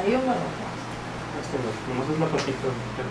Ahí un balón. Este no, nomás es la patita que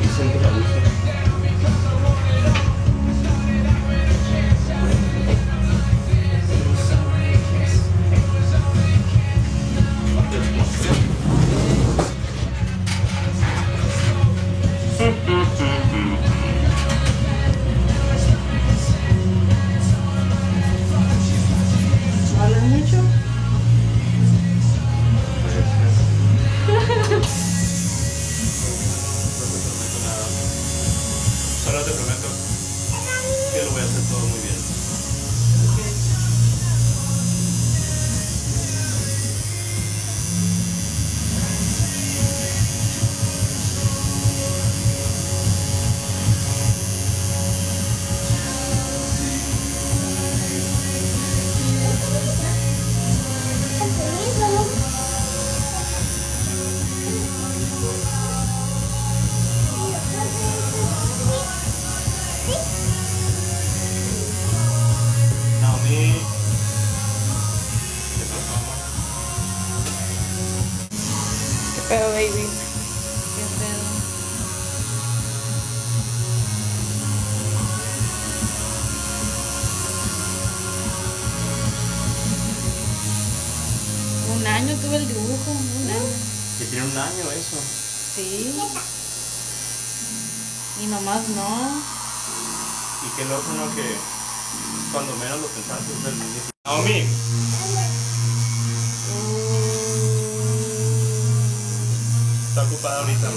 dicen que la te prometo que lo voy a hacer todo muy bien. ¿Qué pedo, baby? ¿Qué pedo? Un año tuve el dibujo, un año. Que tiene un año eso. Sí. Y nomás no. Y qué loco, ¿no? Que cuando menos lo pensaste es el. Naomi. pa ahorita.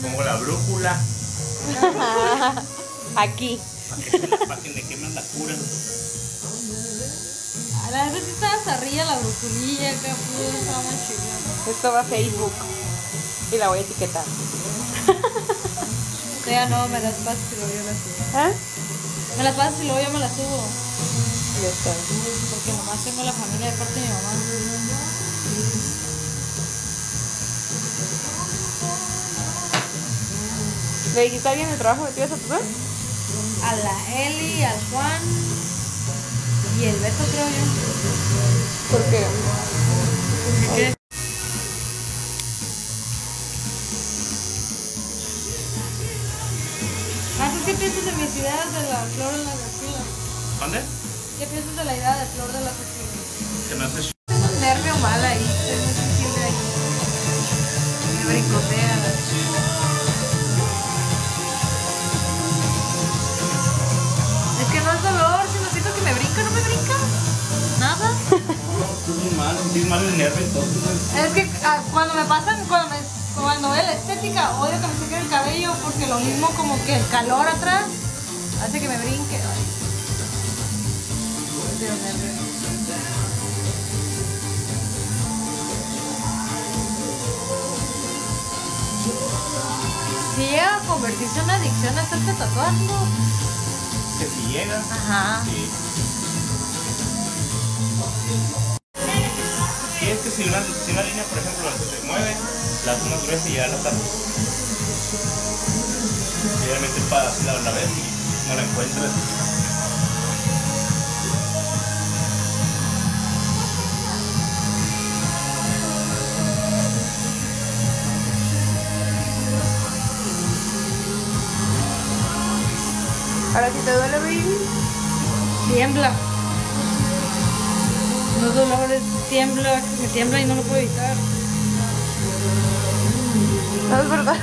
pongo la brújula. Aquí. Para que, me quemen las curas. A la vez estabas arriba la brújulilla acá, pues, Esto va a Facebook. Y la voy a etiquetar. Yo ya no, me las pasas y luego yo las subo. ¿Eh? Me las pasas y luego yo me las subo. Yo estoy. Porque nomás tengo la familia de parte de mi mamá. ¿Le dijiste a alguien del trabajo que te ibas a pasar? A la Eli, al Juan y el Beto, creo yo. ¿Por qué? ¿Qué? ¿tú qué piensas de mis ideas de la flor en las axilas? ¿Dónde? ¿Qué piensas de la idea de flor de las axilas? Se me hace Mal el nervio. Es que ah, cuando me pasan, cuando, me, cuando veo la estética, odio que me seque el cabello porque lo mismo como que el calor atrás hace que me brinque. Ay. Dios mío. Si llega a convertirse en una adicción hacerte tatuando. Que si llega. Ajá. Sí. Es si una, si una línea, por ejemplo, se mueve, la haces más gruesa y ya la tapas. Y obviamente para así la, la ves y no la encuentras. Ahora si te duele, baby. Tiembla. No es dolor, es tiembla, me tiembla y no lo puedo evitar. No es verdad.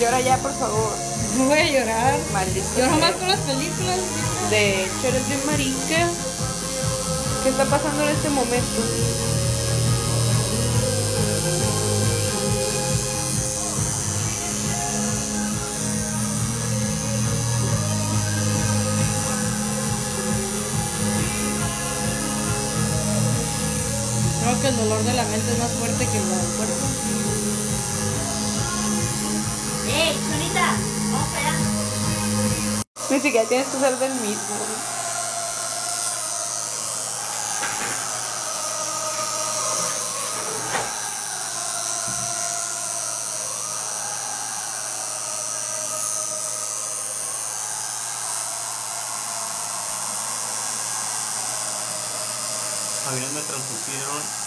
Llora ya, por favor. No voy a llorar. Maldito. Lloro más con las películas. De hecho, eres bien marica. ¿Qué está pasando en este momento? Que el dolor de la mente es más fuerte que el del cuerpo. ¡Ey, Sonita! Vamos para. Ni siquiera tienes que ser del mismo. A mí me transpusieron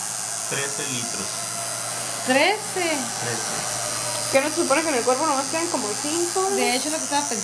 13 litros. 13. 13. ¿Qué no se supone que en el cuerpo nomás quedan como cinco? De hecho, lo que estaba pensando.